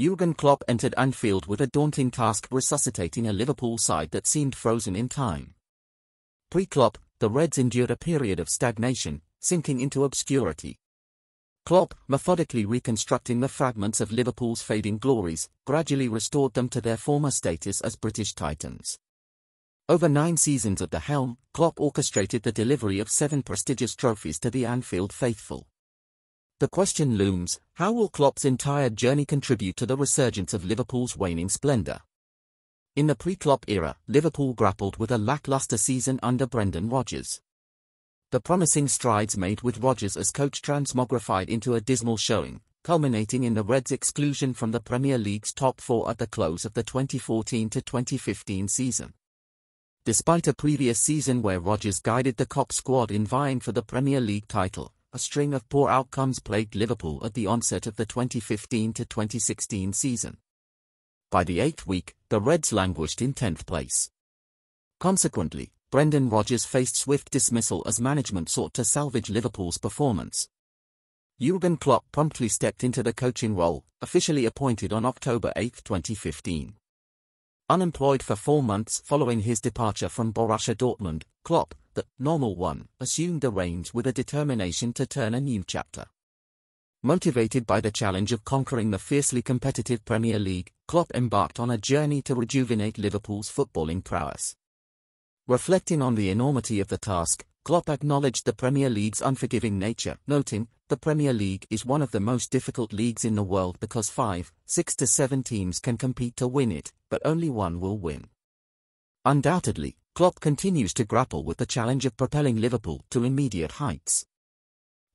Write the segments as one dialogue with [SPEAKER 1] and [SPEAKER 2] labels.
[SPEAKER 1] Jurgen Klopp entered Anfield with a daunting task resuscitating a Liverpool side that seemed frozen in time. Pre-Klopp, the Reds endured a period of stagnation, sinking into obscurity. Klopp, methodically reconstructing the fragments of Liverpool's fading glories, gradually restored them to their former status as British Titans. Over nine seasons at the helm, Klopp orchestrated the delivery of seven prestigious trophies to the Anfield faithful. The question looms, how will Klopp's entire journey contribute to the resurgence of Liverpool's waning splendour? In the pre-Klopp era, Liverpool grappled with a lackluster season under Brendan Rodgers. The promising strides made with Rodgers as coach transmogrified into a dismal showing, culminating in the Reds' exclusion from the Premier League's top four at the close of the 2014-2015 season. Despite a previous season where Rodgers guided the Kop squad in vying for the Premier League title, a string of poor outcomes plagued Liverpool at the onset of the 2015-2016 season. By the eighth week, the Reds languished in 10th place. Consequently, Brendan Rodgers faced swift dismissal as management sought to salvage Liverpool's performance. Jurgen Klopp promptly stepped into the coaching role, officially appointed on October 8, 2015. Unemployed for four months following his departure from Borussia Dortmund, Klopp, the normal one, assumed the reins with a determination to turn a new chapter. Motivated by the challenge of conquering the fiercely competitive Premier League, Klopp embarked on a journey to rejuvenate Liverpool's footballing prowess. Reflecting on the enormity of the task, Klopp acknowledged the Premier League's unforgiving nature, noting, the Premier League is one of the most difficult leagues in the world because five, six to seven teams can compete to win it, but only one will win. Undoubtedly, Klopp continues to grapple with the challenge of propelling Liverpool to immediate heights.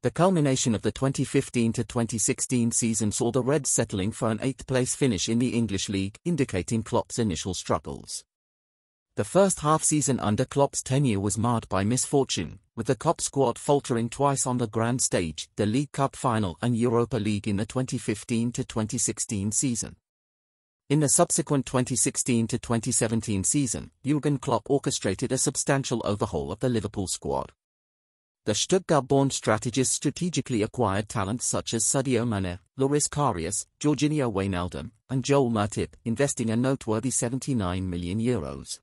[SPEAKER 1] The culmination of the 2015-2016 season saw the Reds settling for an eighth-place finish in the English League, indicating Klopp's initial struggles. The first half-season under Klopp's tenure was marred by misfortune, with the Kop squad faltering twice on the grand stage, the League Cup final and Europa League in the 2015-2016 season. In the subsequent 2016-2017 season, Jurgen Klopp orchestrated a substantial overhaul of the Liverpool squad. The Stuttgart-born strategist strategically acquired talents such as Sadio Mane, Loris Karius, Georginio Wijnaldum, and Joel Matip, investing a noteworthy 79 million euros.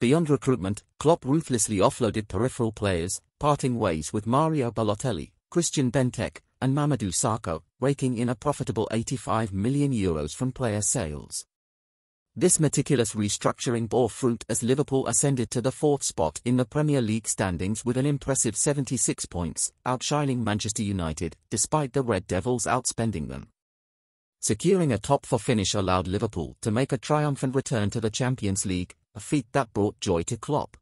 [SPEAKER 1] Beyond recruitment, Klopp ruthlessly offloaded peripheral players, parting ways with Mario Balotelli, Christian Benteke, and Mamadou Sakho, raking in a profitable 85 million euros from player sales. This meticulous restructuring bore fruit as Liverpool ascended to the fourth spot in the Premier League standings with an impressive 76 points, outshining Manchester United, despite the Red Devils outspending them. Securing a top-four finish allowed Liverpool to make a triumphant return to the Champions League, a feat that brought joy to Klopp.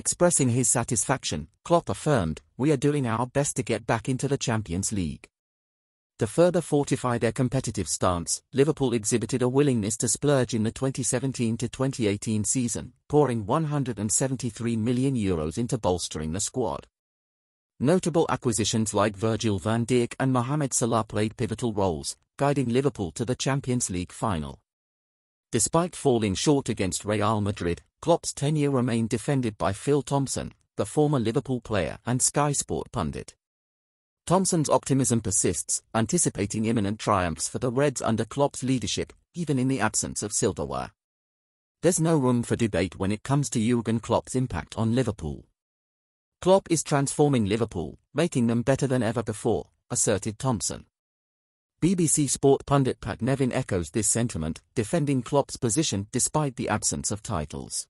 [SPEAKER 1] Expressing his satisfaction, Klopp affirmed, we are doing our best to get back into the Champions League. To further fortify their competitive stance, Liverpool exhibited a willingness to splurge in the 2017-2018 season, pouring 173 million euros into bolstering the squad. Notable acquisitions like Virgil van Dijk and Mohamed Salah played pivotal roles, guiding Liverpool to the Champions League final. Despite falling short against Real Madrid, Klopp's tenure remained defended by Phil Thompson, the former Liverpool player and Sky Sport pundit. Thompson's optimism persists, anticipating imminent triumphs for the Reds under Klopp's leadership, even in the absence of silverware. There's no room for debate when it comes to Jurgen Klopp's impact on Liverpool. Klopp is transforming Liverpool, making them better than ever before, asserted Thompson. BBC Sport pundit Pat Nevin echoes this sentiment, defending Klopp's position despite the absence of titles.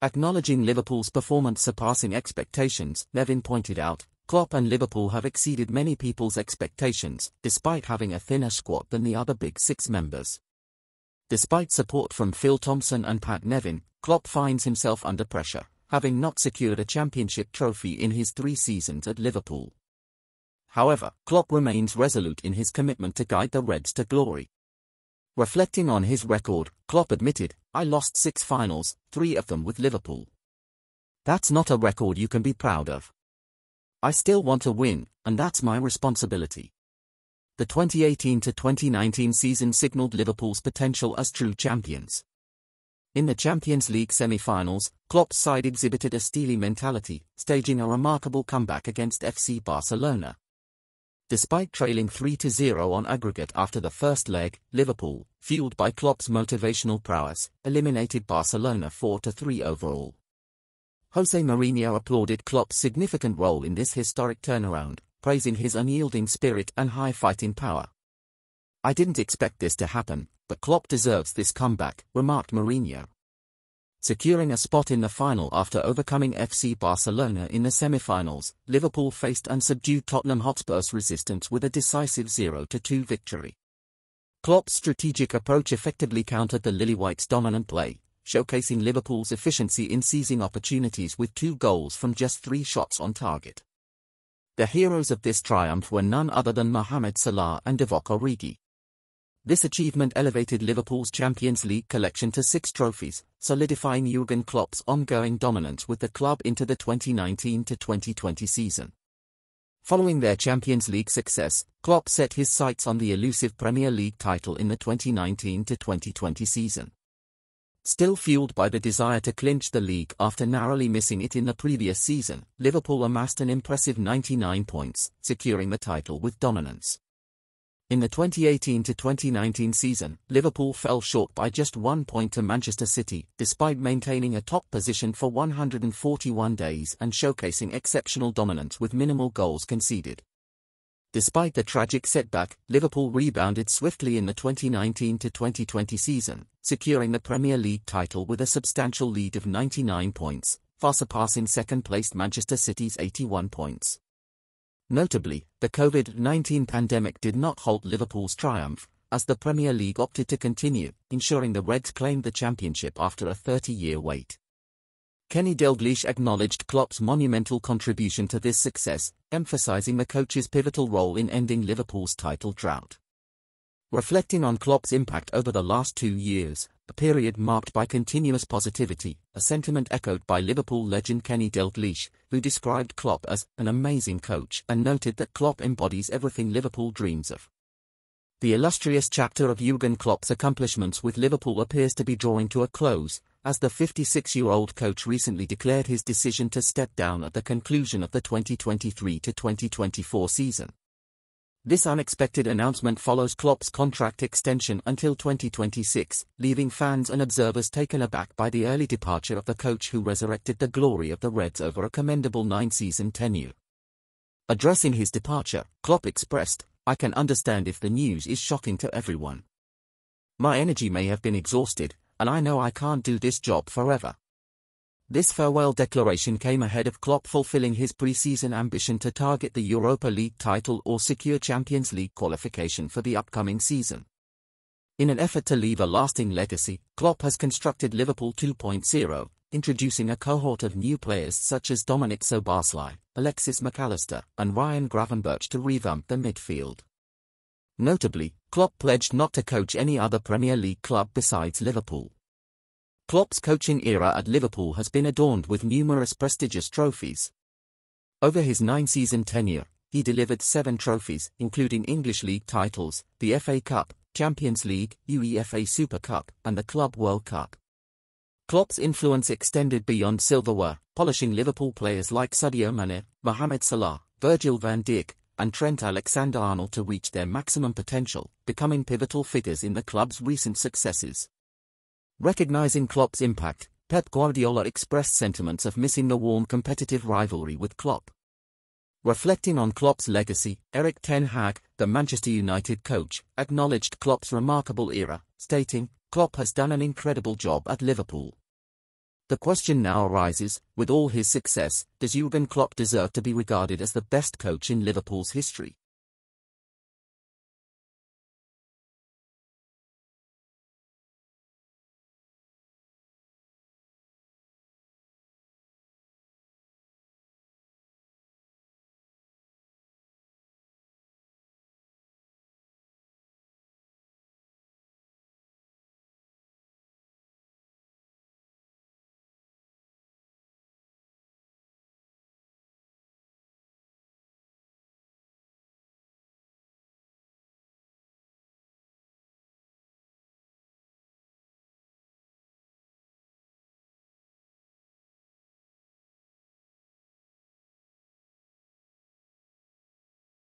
[SPEAKER 1] Acknowledging Liverpool's performance surpassing expectations, Nevin pointed out, Klopp and Liverpool have exceeded many people's expectations, despite having a thinner squad than the other Big Six members. Despite support from Phil Thompson and Pat Nevin, Klopp finds himself under pressure, having not secured a championship trophy in his three seasons at Liverpool. However, Klopp remains resolute in his commitment to guide the Reds to glory. Reflecting on his record, Klopp admitted, I lost six finals, three of them with Liverpool. That's not a record you can be proud of. I still want to win, and that's my responsibility. The 2018-2019 season signaled Liverpool's potential as true champions. In the Champions League semi-finals, Klopp's side exhibited a steely mentality, staging a remarkable comeback against FC Barcelona. Despite trailing 3-0 on aggregate after the first leg, Liverpool, fueled by Klopp's motivational prowess, eliminated Barcelona 4-3 overall. Jose Mourinho applauded Klopp's significant role in this historic turnaround, praising his unyielding spirit and high fighting power. I didn't expect this to happen, but Klopp deserves this comeback, remarked Mourinho. Securing a spot in the final after overcoming FC Barcelona in the semi-finals, Liverpool faced and subdued Tottenham Hotspur's resistance with a decisive 0-2 victory. Klopp's strategic approach effectively countered the Lily-Whites' dominant play, showcasing Liverpool's efficiency in seizing opportunities with two goals from just three shots on target. The heroes of this triumph were none other than Mohamed Salah and Divock Origi. This achievement elevated Liverpool's Champions League collection to six trophies, solidifying Jurgen Klopp's ongoing dominance with the club into the 2019-2020 season. Following their Champions League success, Klopp set his sights on the elusive Premier League title in the 2019-2020 season. Still fueled by the desire to clinch the league after narrowly missing it in the previous season, Liverpool amassed an impressive 99 points, securing the title with dominance. In the 2018-2019 season, Liverpool fell short by just one point to Manchester City, despite maintaining a top position for 141 days and showcasing exceptional dominance with minimal goals conceded. Despite the tragic setback, Liverpool rebounded swiftly in the 2019-2020 season, securing the Premier League title with a substantial lead of 99 points, far surpassing second-placed Manchester City's 81 points. Notably, the COVID-19 pandemic did not halt Liverpool's triumph, as the Premier League opted to continue, ensuring the Reds claimed the championship after a 30-year wait. Kenny Dalglish acknowledged Klopp's monumental contribution to this success, emphasizing the coach's pivotal role in ending Liverpool's title drought. Reflecting on Klopp's impact over the last two years, a period marked by continuous positivity, a sentiment echoed by Liverpool legend Kenny Dalglish, who described Klopp as an amazing coach and noted that Klopp embodies everything Liverpool dreams of. The illustrious chapter of Jurgen Klopp's accomplishments with Liverpool appears to be drawing to a close, as the 56-year-old coach recently declared his decision to step down at the conclusion of the 2023-2024 season. This unexpected announcement follows Klopp's contract extension until 2026, leaving fans and observers taken aback by the early departure of the coach who resurrected the glory of the Reds over a commendable nine-season tenure. Addressing his departure, Klopp expressed, I can understand if the news is shocking to everyone. My energy may have been exhausted, and I know I can't do this job forever. This farewell declaration came ahead of Klopp fulfilling his pre-season ambition to target the Europa League title or secure Champions League qualification for the upcoming season. In an effort to leave a lasting legacy, Klopp has constructed Liverpool 2.0, introducing a cohort of new players such as Dominic Szoboszlai, Alexis Mac Allister, and Ryan Gravenberch to revamp the midfield. Notably, Klopp pledged not to coach any other Premier League club besides Liverpool. Klopp's coaching era at Liverpool has been adorned with numerous prestigious trophies. Over his nine-season tenure, he delivered seven trophies, including English League titles, the FA Cup, Champions League, UEFA Super Cup, and the Club World Cup. Klopp's influence extended beyond silverware, polishing Liverpool players like Sadio Mane, Mohamed Salah, Virgil van Dijk, and Trent Alexander-Arnold to reach their maximum potential, becoming pivotal figures in the club's recent successes. Recognizing Klopp's impact, Pep Guardiola expressed sentiments of missing the warm competitive rivalry with Klopp. Reflecting on Klopp's legacy, Erik Ten Hag, the Manchester United coach, acknowledged Klopp's remarkable era, stating, Klopp has done an incredible job at Liverpool. The question now arises, with all his success, does Jurgen Klopp deserve to be regarded as the best coach in Liverpool's history?